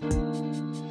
you.